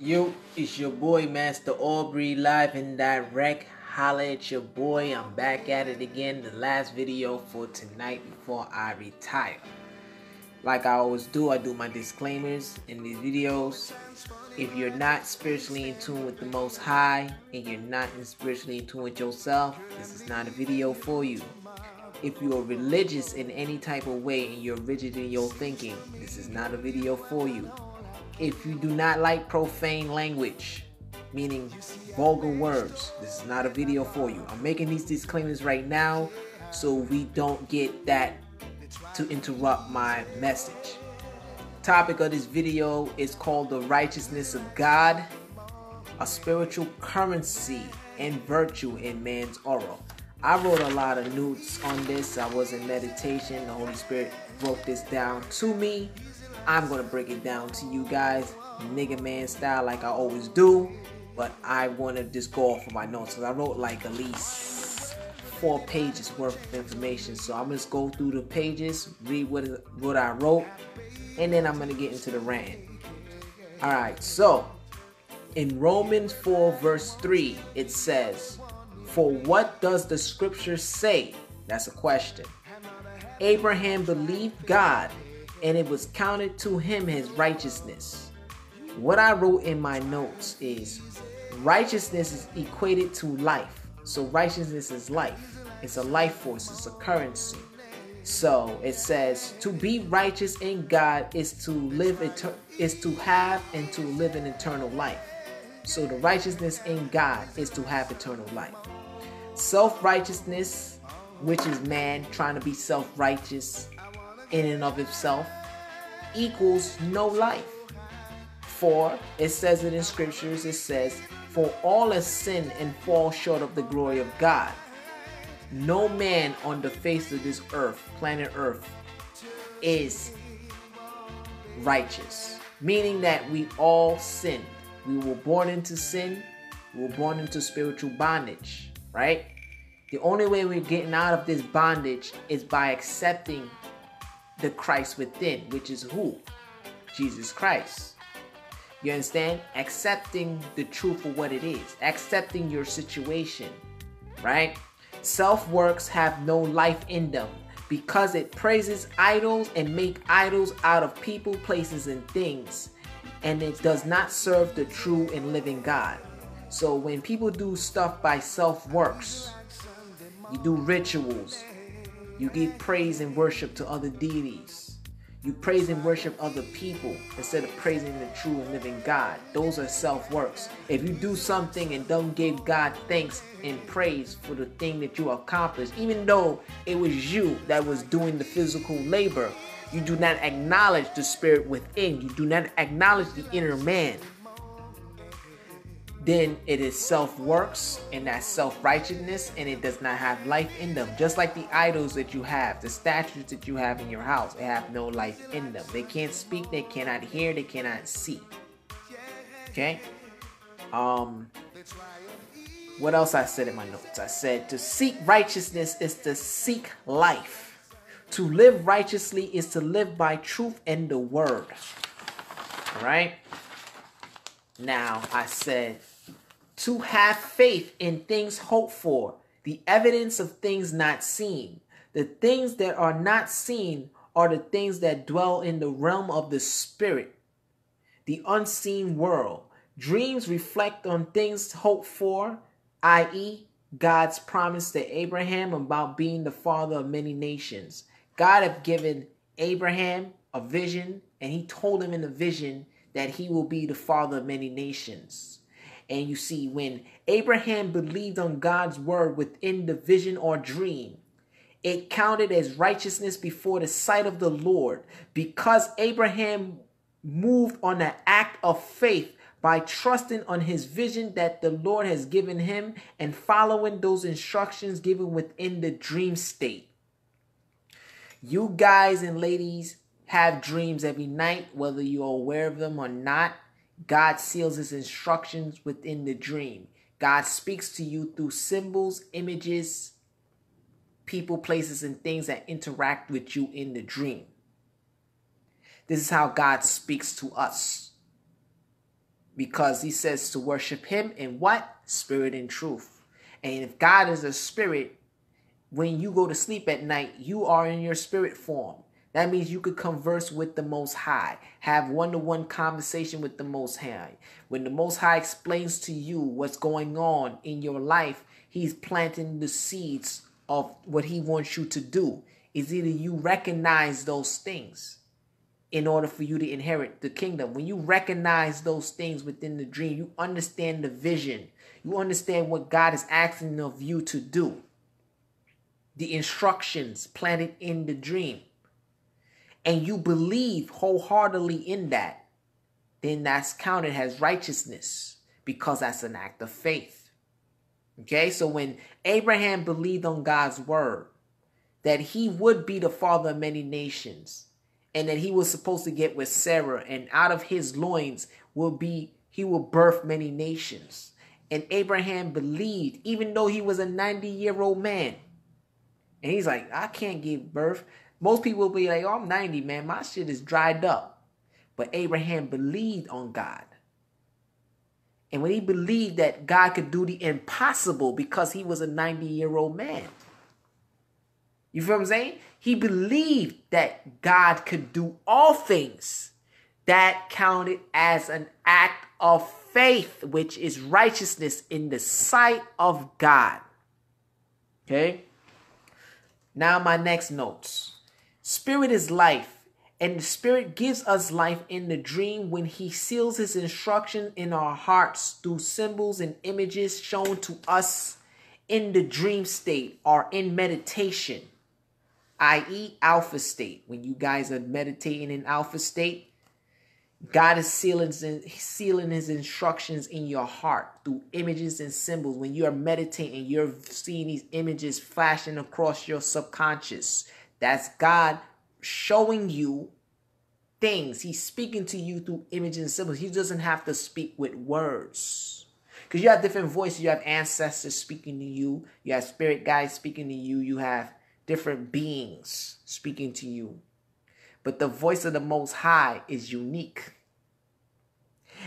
Yo, it's your boy Master Aubrey live and direct. Holla at your boy. I'm back at it again. The last video for tonight before I retire. Like I always do, I do my disclaimers in these videos. If you're not spiritually in tune with the Most High and you're not spiritually in tune with yourself, this is not a video for you. If you are religious in any type of way and you're rigid in your thinking, this is not a video for you if you do not like profane language, meaning vulgar words, this is not a video for you. I'm making these disclaimers right now so we don't get that to interrupt my message. Topic of this video is called the righteousness of God, a spiritual currency and virtue in man's aura. I wrote a lot of notes on this. I was in meditation. The Holy Spirit broke this down to me I'm gonna break it down to you guys, nigga man style, like I always do. But I wanna just go off of my notes because I wrote like at least four pages worth of information. So I'm just go through the pages, read what what I wrote, and then I'm gonna get into the rant. All right, so in Romans 4 verse 3, it says, "For what does the scripture say?" That's a question. Abraham believed God and it was counted to him as righteousness. What I wrote in my notes is righteousness is equated to life. So righteousness is life. It's a life force, it's a currency. So it says to be righteous in God is to live is to have and to live an eternal life. So the righteousness in God is to have eternal life. Self-righteousness, which is man trying to be self-righteous, in and of itself equals no life. For it says it in scriptures, it says, For all has sinned and fall short of the glory of God. No man on the face of this earth, planet earth, is righteous. Meaning that we all sin. We were born into sin. We were born into spiritual bondage, right? The only way we're getting out of this bondage is by accepting the Christ within, which is who? Jesus Christ. You understand? Accepting the truth for what it is, accepting your situation, right? Self works have no life in them because it praises idols and make idols out of people, places, and things, and it does not serve the true and living God. So when people do stuff by self works, you do rituals, you give praise and worship to other deities. You praise and worship other people instead of praising the true and living God. Those are self works. If you do something and don't give God thanks and praise for the thing that you accomplished, even though it was you that was doing the physical labor, you do not acknowledge the spirit within. You do not acknowledge the inner man then it is self works and that self righteousness, and it does not have life in them. Just like the idols that you have, the statues that you have in your house, they have no life in them. They can't speak, they cannot hear, they cannot see. Okay? Um, what else I said in my notes? I said to seek righteousness is to seek life. To live righteously is to live by truth and the word. All right? Now, I said to have faith in things hoped for, the evidence of things not seen. The things that are not seen are the things that dwell in the realm of the spirit, the unseen world. Dreams reflect on things hoped for, i.e., God's promise to Abraham about being the father of many nations. God had given Abraham a vision, and he told him in the vision that he will be the father of many nations. And you see, when Abraham believed on God's word within the vision or dream, it counted as righteousness before the sight of the Lord because Abraham moved on an act of faith by trusting on his vision that the Lord has given him and following those instructions given within the dream state. You guys and ladies have dreams every night, whether you're aware of them or not. God seals his instructions within the dream. God speaks to you through symbols, images, people, places, and things that interact with you in the dream. This is how God speaks to us. because he says to worship him in what? Spirit and truth. And if God is a spirit, when you go to sleep at night, you are in your spirit form. That means you could converse with the Most High, have one to one conversation with the Most High. When the Most High explains to you what's going on in your life, He's planting the seeds of what He wants you to do. Is either you recognize those things in order for you to inherit the kingdom. When you recognize those things within the dream, you understand the vision, you understand what God is asking of you to do the instructions planted in the dream, and you believe wholeheartedly in that, then that's counted as righteousness because that's an act of faith. Okay, so when Abraham believed on God's word that he would be the father of many nations and that he was supposed to get with Sarah and out of his loins will be he will birth many nations. And Abraham believed even though he was a 90 year old man and he's like, I can't give birth. Most people will be like, oh, I'm 90, man. My shit is dried up. But Abraham believed on God. And when he believed that God could do the impossible because he was a 90 year old man. You feel what I'm saying? He believed that God could do all things. That counted as an act of faith, which is righteousness in the sight of God. Okay? Now, my next notes. Spirit is life, and the Spirit gives us life in the dream when He seals His instruction in our hearts through symbols and images shown to us in the dream state or in meditation, i.e., alpha state. When you guys are meditating in alpha state, God is sealing, sealing his instructions in your heart through images and symbols. When you are meditating, you're seeing these images flashing across your subconscious. That's God showing you things. He's speaking to you through images and symbols. He doesn't have to speak with words. Because you have different voices. You have ancestors speaking to you. You have spirit guides speaking to you. You have different beings speaking to you. But the voice of the Most High is unique.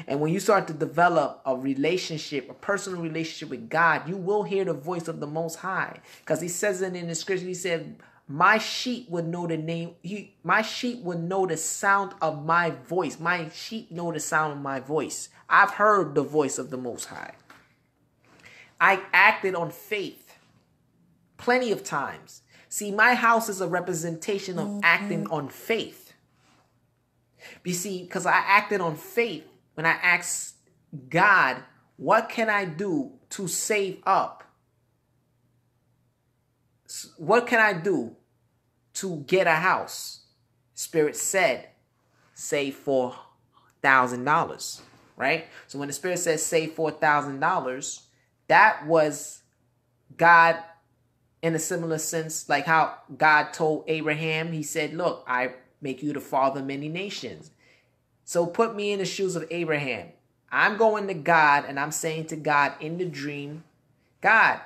And when you start to develop a relationship, a personal relationship with God, you will hear the voice of the Most High. Because he says it in the scripture, he said, My sheep would know the name, he, my sheep would know the sound of my voice. My sheep know the sound of my voice. I've heard the voice of the Most High. I acted on faith plenty of times. See, my house is a representation of mm-hmm. acting on faith. You see, because I acted on faith when I asked God, what can I do to save up? What can I do to get a house? Spirit said, save four thousand dollars. Right? So when the Spirit says save four thousand dollars, that was God in a similar sense, like how God told Abraham, he said, Look, I make you the father of many nations. So put me in the shoes of Abraham. I'm going to God and I'm saying to God in the dream, God,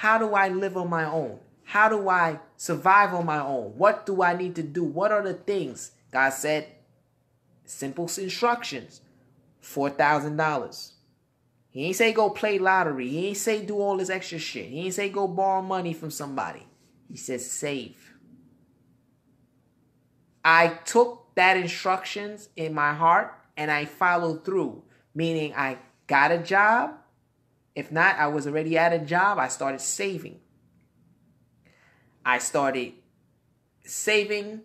how do I live on my own? How do I survive on my own? What do I need to do? What are the things? God said, simple instructions $4,000. He ain't say go play lottery. He ain't say do all this extra shit. He ain't say go borrow money from somebody. He says save. I took that instructions in my heart and I followed through, meaning I got a job. If not, I was already at a job. I started saving. I started saving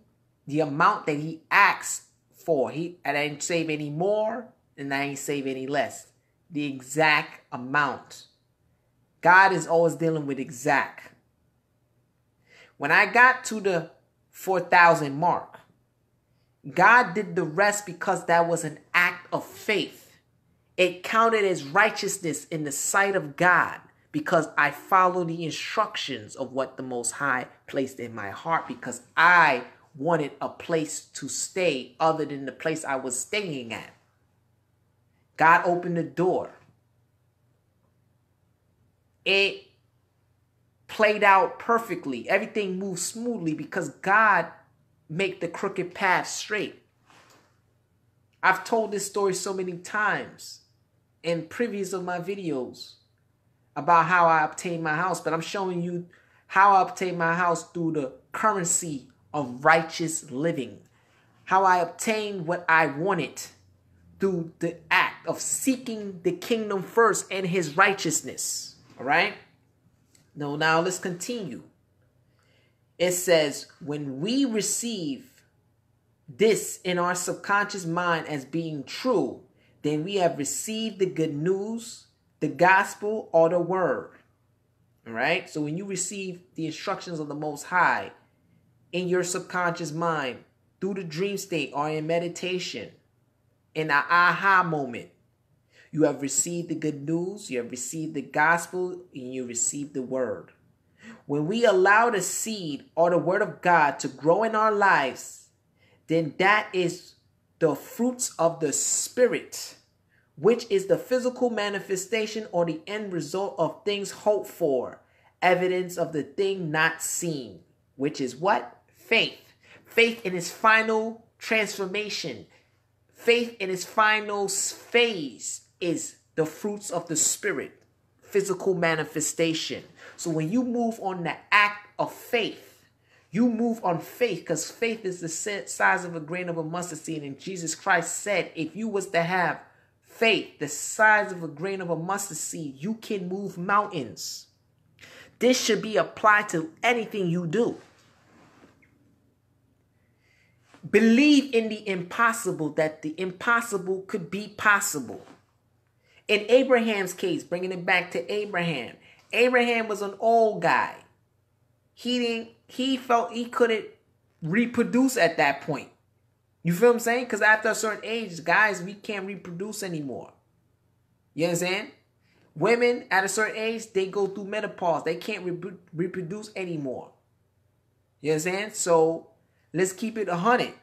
the amount that he asked for. He and I didn't save any more and I ain't save any less the exact amount. God is always dealing with exact. When I got to the 4,000 mark, God did the rest because that was an act of faith. It counted as righteousness in the sight of God because I followed the instructions of what the Most High placed in my heart because I wanted a place to stay other than the place I was staying at. God opened the door. It played out perfectly. Everything moved smoothly because God make the crooked path straight. I've told this story so many times in previous of my videos about how I obtained my house, but I'm showing you how I obtained my house through the currency of righteous living. How I obtained what I wanted through the act of seeking the kingdom first and his righteousness. All right? No, now let's continue. It says, when we receive this in our subconscious mind as being true, then we have received the good news, the gospel, or the word. All right? So when you receive the instructions of the Most High in your subconscious mind through the dream state or in meditation, in an aha moment, you have received the good news, you have received the gospel, and you received the word. When we allow the seed or the word of God to grow in our lives, then that is the fruits of the spirit, which is the physical manifestation or the end result of things hoped for, evidence of the thing not seen, which is what? Faith. Faith in its final transformation. Faith in its final phase is the fruits of the spirit, physical manifestation. So when you move on the act of faith, you move on faith because faith is the size of a grain of a mustard seed. And Jesus Christ said, if you was to have faith the size of a grain of a mustard seed, you can move mountains. This should be applied to anything you do. Believe in the impossible that the impossible could be possible. In Abraham's case, bringing it back to Abraham, Abraham was an old guy. He didn't. He felt he couldn't reproduce at that point. You feel I'm saying? Because after a certain age, guys, we can't reproduce anymore. You understand? Women at a certain age, they go through menopause. They can't re reproduce anymore. You understand? So let's keep it a hundred.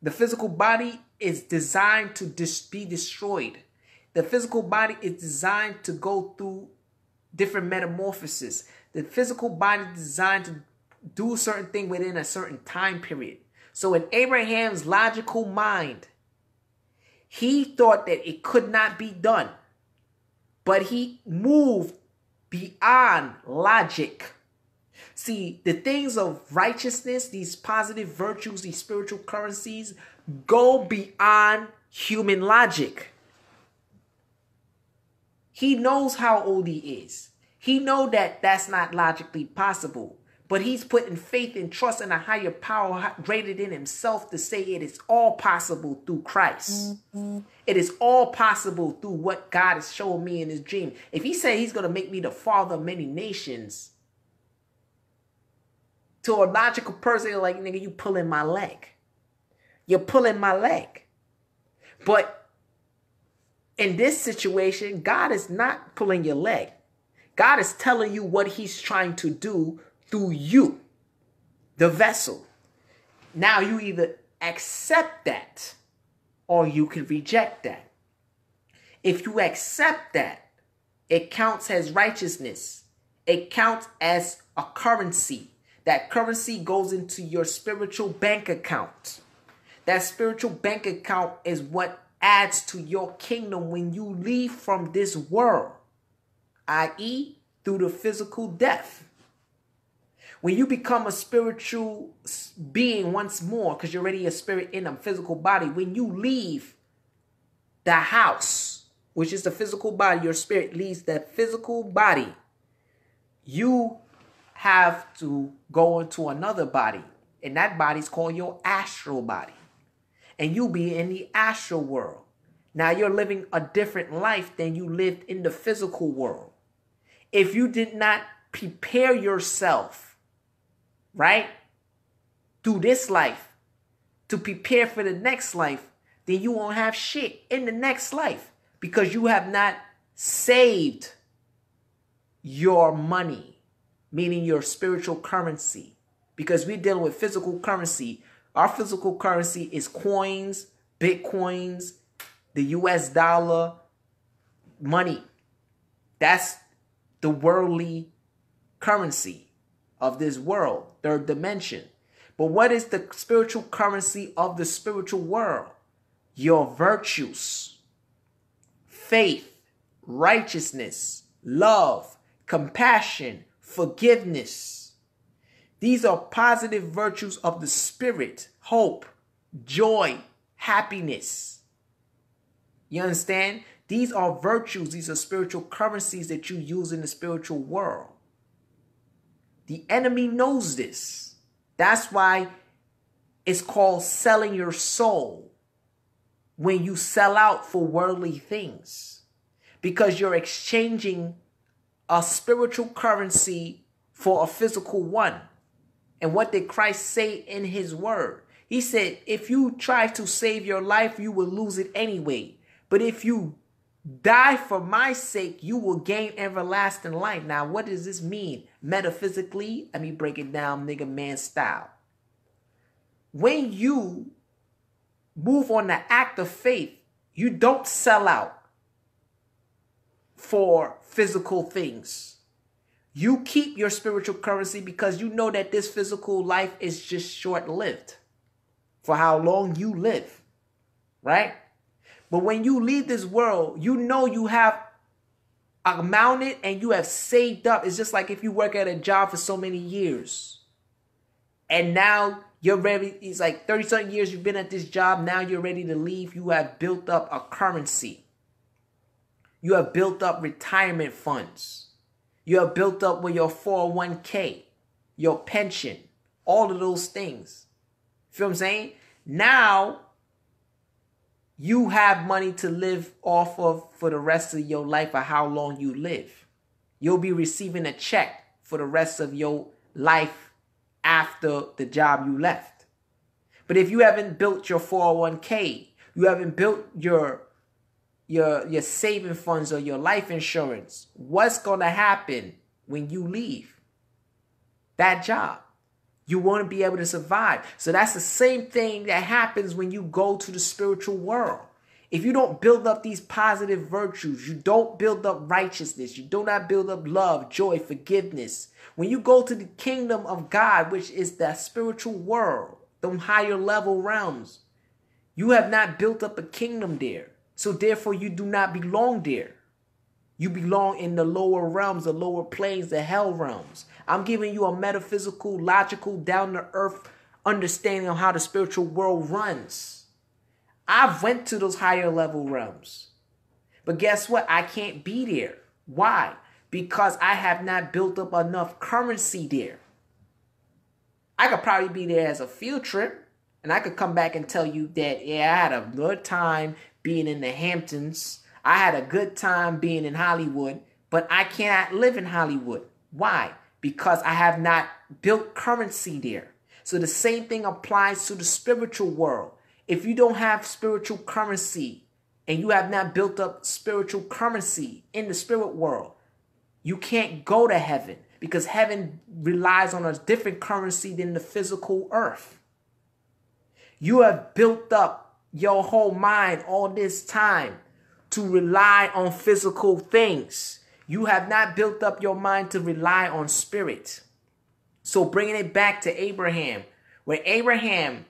The physical body is designed to dis- be destroyed. The physical body is designed to go through different metamorphosis. The physical body is designed to do a certain thing within a certain time period. So in Abraham's logical mind, he thought that it could not be done. But he moved beyond logic. See, the things of righteousness, these positive virtues, these spiritual currencies, go beyond human logic. He knows how old he is. He know that that's not logically possible. But he's putting faith and trust in a higher power greater than himself to say it is all possible through Christ. Mm-hmm. It is all possible through what God has shown me in his dream. If he said he's going to make me the father of many nations, to a logical person, like, nigga, you pulling my leg. You're pulling my leg. But in this situation, God is not pulling your leg. God is telling you what he's trying to do through you, the vessel. Now you either accept that or you can reject that. If you accept that, it counts as righteousness. It counts as a currency. That currency goes into your spiritual bank account. That spiritual bank account is what adds to your kingdom when you leave from this world, i.e., through the physical death. When you become a spiritual being once more, because you're already a spirit in a physical body, when you leave the house, which is the physical body, your spirit leaves that physical body, you have to go into another body. And that body is called your astral body. And you be in the astral world. Now you're living a different life than you lived in the physical world. If you did not prepare yourself right? Through this life to prepare for the next life, then you won't have shit in the next life because you have not saved your money, meaning your spiritual currency. Because we're dealing with physical currency. Our physical currency is coins, bitcoins, the US dollar, money. That's the worldly currency of this world, third dimension. But what is the spiritual currency of the spiritual world? your virtues, faith, righteousness, love, compassion, forgiveness. These are positive virtues of the spirit, hope, joy, happiness. You understand? These are virtues, these are spiritual currencies that you use in the spiritual world. The enemy knows this. That's why it's called selling your soul when you sell out for worldly things because you're exchanging a spiritual currency for a physical one. And what did Christ say in his word? He said, if you try to save your life, you will lose it anyway. But if you die for my sake, you will gain everlasting life. Now, what does this mean metaphysically? Let me break it down, nigga man style. When you move on the act of faith, you don't sell out for physical things. You keep your spiritual currency because you know that this physical life is just short lived for how long you live, right? But when you leave this world, you know you have amounted and you have saved up. It's just like if you work at a job for so many years and now you're ready. It's like 30 something years you've been at this job. Now you're ready to leave. You have built up a currency. You have built up retirement funds. You have built up with your 401k, your pension, all of those things. Feel what I'm saying? Now you have money to live off of for the rest of your life or how long you live. You'll be receiving a check for the rest of your life after the job you left. But if you haven't built your 401k, you haven't built your your your saving funds or your life insurance, what's going to happen when you leave that job? You want to be able to survive. So that's the same thing that happens when you go to the spiritual world. If you don't build up these positive virtues, you don't build up righteousness, you do not build up love, joy, forgiveness. When you go to the kingdom of God, which is the spiritual world, the higher level realms, you have not built up a kingdom there. So therefore, you do not belong there. You belong in the lower realms, the lower planes, the hell realms. I'm giving you a metaphysical, logical, down to earth understanding of how the spiritual world runs. I've went to those higher level realms. But guess what? I can't be there. Why? Because I have not built up enough currency there. I could probably be there as a field trip and I could come back and tell you that yeah, I had a good time being in the Hamptons. I had a good time being in Hollywood, but I cannot live in Hollywood. Why? because I have not built currency there. So the same thing applies to the spiritual world. If you don't have spiritual currency and you have not built up spiritual currency in the spirit world, you can't go to heaven because heaven relies on a different currency than the physical earth. You have built up your whole mind all this time to rely on physical things. You have not built up your mind to rely on spirit. So bringing it back to Abraham, where Abraham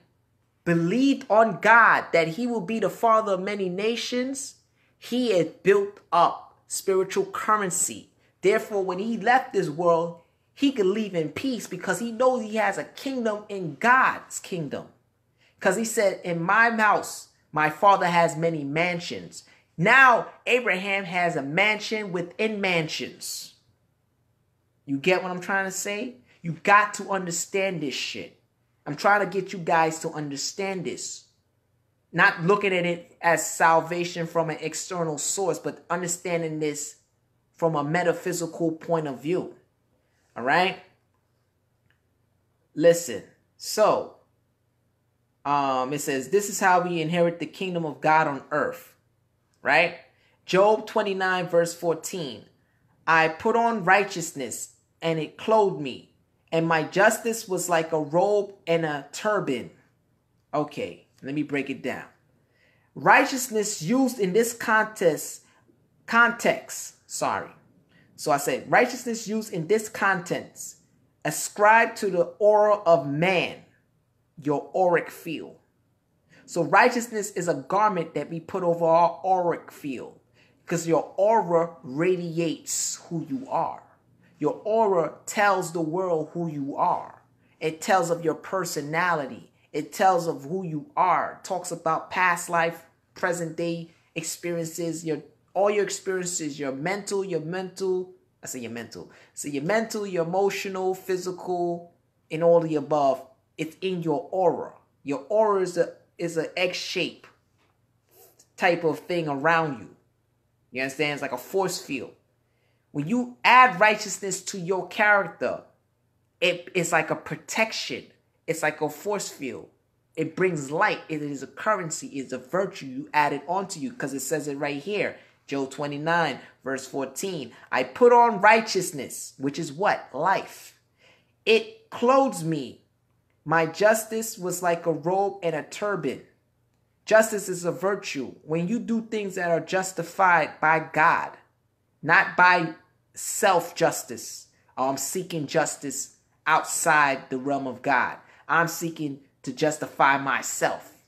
believed on God that he will be the father of many nations, he had built up spiritual currency. Therefore, when he left this world, he could leave in peace because he knows he has a kingdom in God's kingdom. Because he said, In my house, my father has many mansions. Now Abraham has a mansion within mansions. You get what I'm trying to say? You got to understand this shit. I'm trying to get you guys to understand this. Not looking at it as salvation from an external source, but understanding this from a metaphysical point of view. All right? Listen. So, um, it says, This is how we inherit the kingdom of God on earth right? Job 29, verse 14. I put on righteousness and it clothed me, and my justice was like a robe and a turban. Okay, let me break it down. Righteousness used in this context, context, sorry. So I said, righteousness used in this context, ascribed to the aura of man, your auric field. So righteousness is a garment that we put over our auric field because your aura radiates who you are. Your aura tells the world who you are. It tells of your personality. It tells of who you are. It talks about past life, present day experiences, your all your experiences, your mental, your mental, I say your mental. So your mental, your emotional, physical, and all the above, it's in your aura. Your aura is a is an X shape type of thing around you. You understand? It's like a force field. When you add righteousness to your character, it's like a protection. It's like a force field. It brings light. It is a currency. It's a virtue you added onto you because it says it right here. Job 29, verse 14. I put on righteousness, which is what? Life. It clothes me my justice was like a robe and a turban. Justice is a virtue. When you do things that are justified by God, not by self justice, oh, I'm seeking justice outside the realm of God. I'm seeking to justify myself.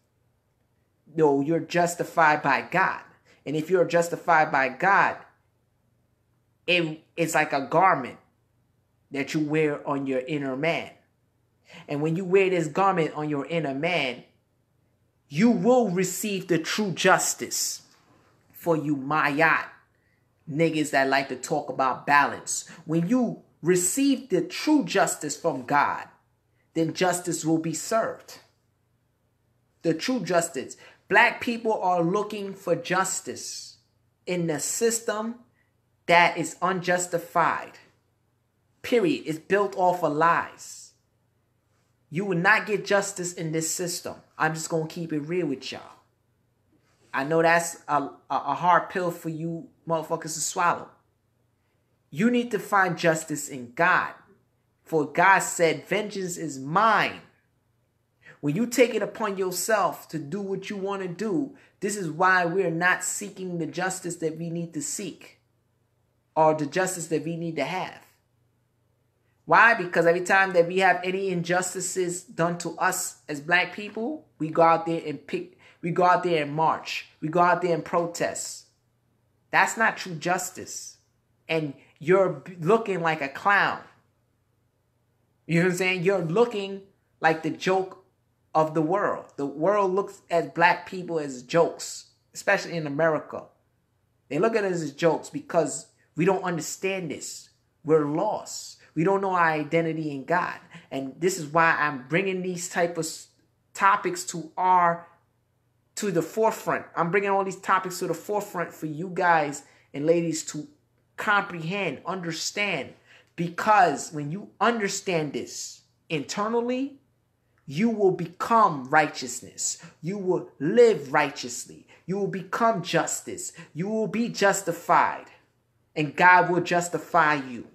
No, you're justified by God. And if you're justified by God, it, it's like a garment that you wear on your inner man. And when you wear this garment on your inner man, you will receive the true justice for you Ma'at niggas that like to talk about balance. When you receive the true justice from God, then justice will be served. The true justice. Black people are looking for justice in the system that is unjustified. Period. It's built off of lies. You will not get justice in this system. I'm just going to keep it real with y'all. I know that's a, a hard pill for you motherfuckers to swallow. You need to find justice in God. For God said, Vengeance is mine. When you take it upon yourself to do what you want to do, this is why we're not seeking the justice that we need to seek or the justice that we need to have. Why? Because every time that we have any injustices done to us as black people, we go out there and pick, we go out there and march, we go out there and protest. That's not true justice. And you're looking like a clown. You know what I'm saying? You're looking like the joke of the world. The world looks at black people as jokes, especially in America. They look at us as jokes because we don't understand this. We're lost. We don't know our identity in God. And this is why I'm bringing these type of topics to our to the forefront. I'm bringing all these topics to the forefront for you guys and ladies to comprehend, understand because when you understand this internally, you will become righteousness. You will live righteously. You will become justice. You will be justified. And God will justify you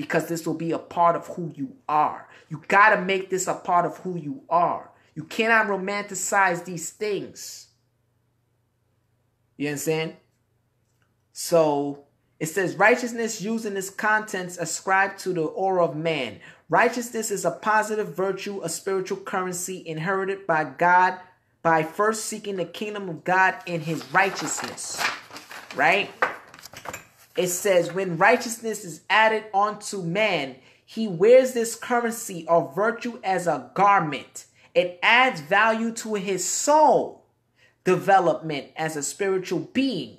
because this will be a part of who you are. You got to make this a part of who you are. You cannot romanticize these things. You understand? So it says righteousness using in its contents ascribed to the aura of man. Righteousness is a positive virtue, a spiritual currency inherited by God by first seeking the kingdom of God in his righteousness. Right? It says, when righteousness is added onto man, he wears this currency of virtue as a garment. It adds value to his soul development as a spiritual being.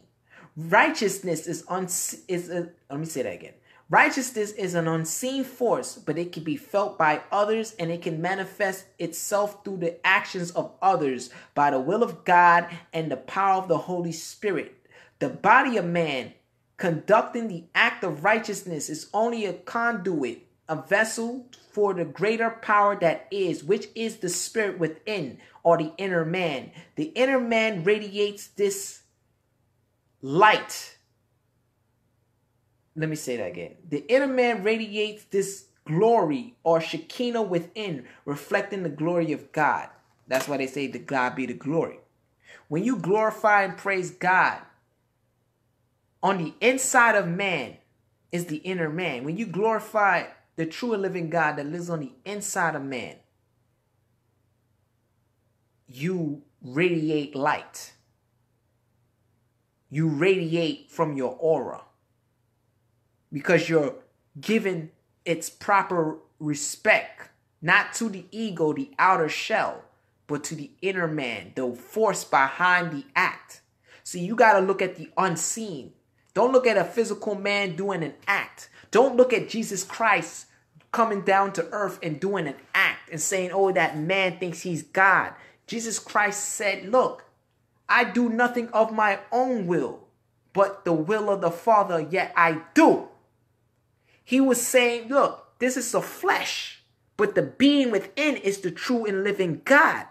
Righteousness is un is a, let me say that again. Righteousness is an unseen force, but it can be felt by others and it can manifest itself through the actions of others by the will of God and the power of the Holy Spirit. The body of man Conducting the act of righteousness is only a conduit, a vessel for the greater power that is, which is the spirit within or the inner man. The inner man radiates this light. Let me say that again. The inner man radiates this glory or Shekinah within, reflecting the glory of God. That's why they say to God be the glory. When you glorify and praise God, on the inside of man is the inner man. When you glorify the true and living God that lives on the inside of man, you radiate light. You radiate from your aura because you're given its proper respect, not to the ego, the outer shell, but to the inner man, the force behind the act. So you got to look at the unseen. Don't look at a physical man doing an act. Don't look at Jesus Christ coming down to earth and doing an act and saying, oh, that man thinks he's God. Jesus Christ said, look, I do nothing of my own will, but the will of the Father, yet I do. He was saying, look, this is the flesh, but the being within is the true and living God.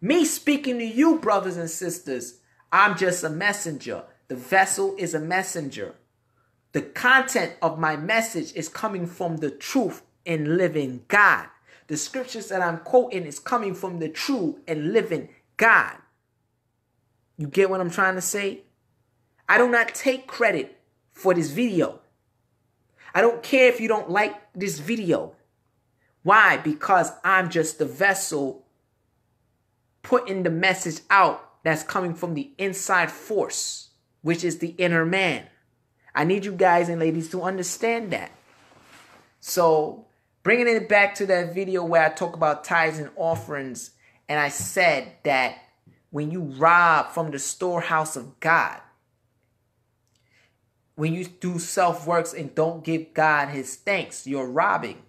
Me speaking to you, brothers and sisters, I'm just a messenger. The vessel is a messenger. The content of my message is coming from the truth and living God. The scriptures that I'm quoting is coming from the true and living God. You get what I'm trying to say? I do not take credit for this video. I don't care if you don't like this video. Why? Because I'm just the vessel putting the message out that's coming from the inside force, which is the inner man. I need you guys and ladies to understand that. So, bringing it back to that video where I talk about tithes and offerings, and I said that when you rob from the storehouse of God, when you do self works and don't give God his thanks, you're robbing.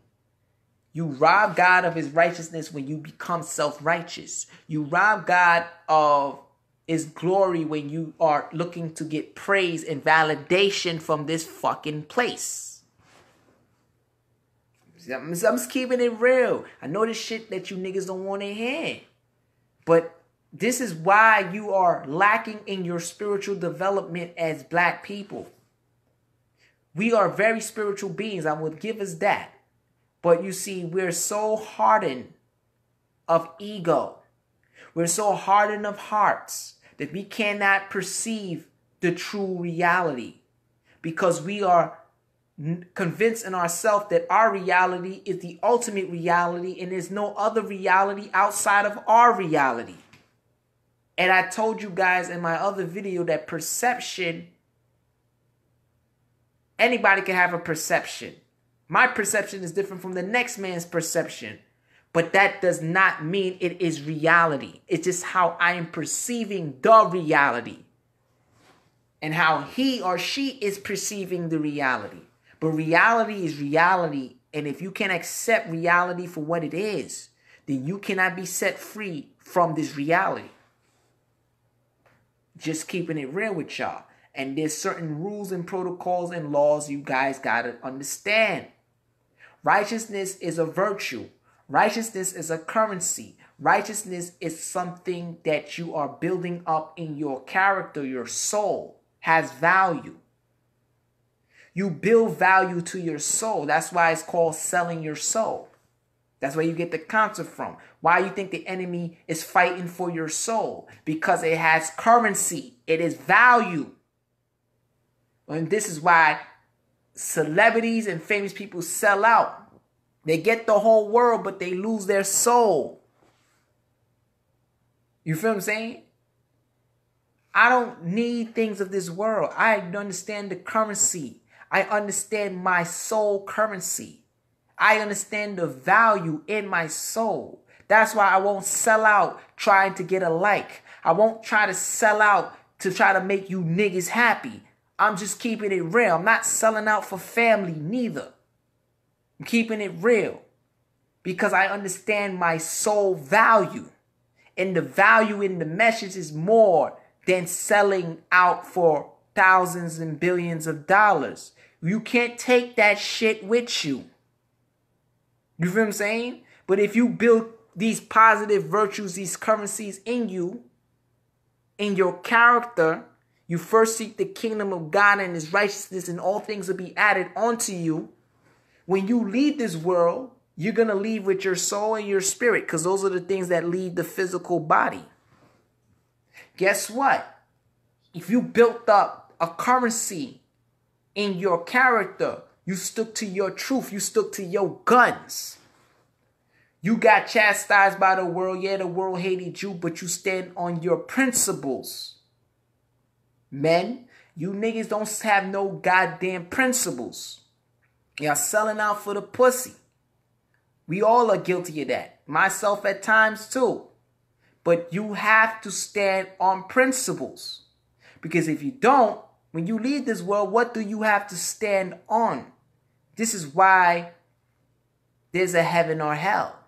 You rob God of his righteousness when you become self righteous. You rob God of his glory when you are looking to get praise and validation from this fucking place. I'm, just keeping it real. I know the shit that you niggas don't want to hear. But this is why you are lacking in your spiritual development as black people. We are very spiritual beings. I would give us that. But you see, we're so hardened of ego. We're so hardened of hearts that we cannot perceive the true reality because we are convinced in ourselves that our reality is the ultimate reality and there's no other reality outside of our reality. And I told you guys in my other video that perception Anybody can have a perception. My perception is different from the next man's perception. But that does not mean it is reality. It's just how I am perceiving the reality and how he or she is perceiving the reality. But reality is reality. And if you can accept reality for what it is, then you cannot be set free from this reality. Just keeping it real with y'all. And there's certain rules and protocols and laws you guys got to understand. Righteousness is a virtue. Righteousness is a currency. Righteousness is something that you are building up in your character, your soul has value. You build value to your soul. That's why it's called selling your soul. That's where you get the concept from. Why you think the enemy is fighting for your soul? Because it has currency. It is value. And this is why celebrities and famous people sell out. They get the whole world, but they lose their soul. You feel what I'm saying? I don't need things of this world. I understand the currency. I understand my soul currency. I understand the value in my soul. That's why I won't sell out trying to get a like. I won't try to sell out to try to make you niggas happy. I'm just keeping it real. I'm not selling out for family neither. I'm keeping it real because I understand my soul value. And the value in the message is more than selling out for thousands and billions of dollars. You can't take that shit with you. You feel what I'm saying? But if you build these positive virtues, these currencies in you, in your character, you first seek the kingdom of God and his righteousness, and all things will be added onto you. When you leave this world, you're going to leave with your soul and your spirit because those are the things that lead the physical body. Guess what? If you built up a currency in your character, you stuck to your truth, you stuck to your guns. You got chastised by the world. Yeah, the world hated you, but you stand on your principles. Men, you niggas don't have no goddamn principles. Y'all selling out for the pussy. We all are guilty of that. Myself at times too. But you have to stand on principles. Because if you don't, when you leave this world, what do you have to stand on? This is why there's a heaven or hell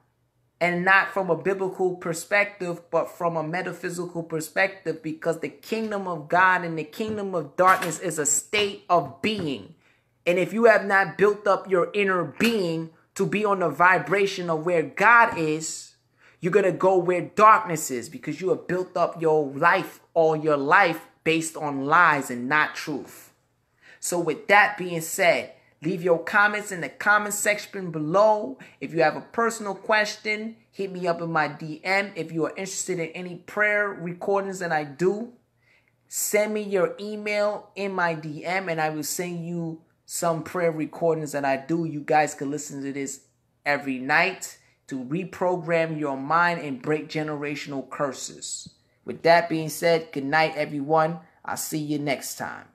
and not from a biblical perspective, but from a metaphysical perspective, because the kingdom of God and the kingdom of darkness is a state of being. And if you have not built up your inner being to be on the vibration of where God is, you're going to go where darkness is because you have built up your life, all your life, based on lies and not truth. So, with that being said, Leave your comments in the comment section below. If you have a personal question, hit me up in my DM. If you are interested in any prayer recordings that I do, send me your email in my DM and I will send you some prayer recordings that I do. You guys can listen to this every night to reprogram your mind and break generational curses. With that being said, good night, everyone. I'll see you next time.